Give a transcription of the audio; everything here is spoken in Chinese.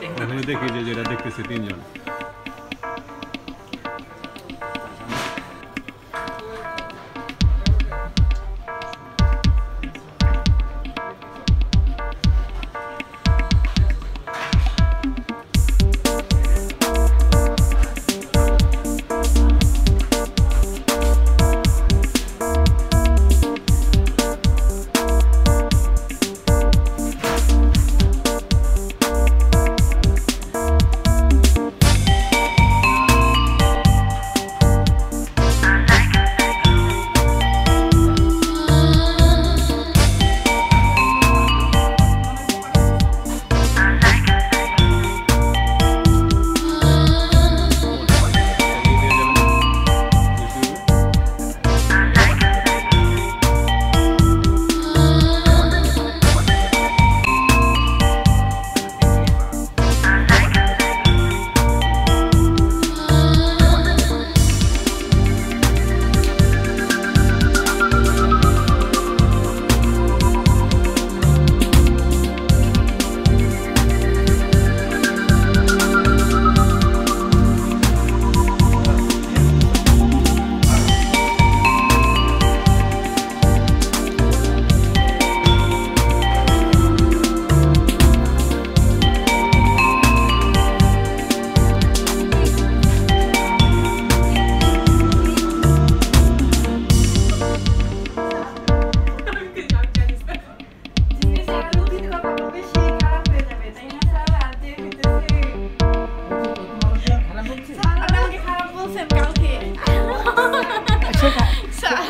La anécdota es que ella llora desde que se tiñó. 乘高铁，哈哈哈！是啊。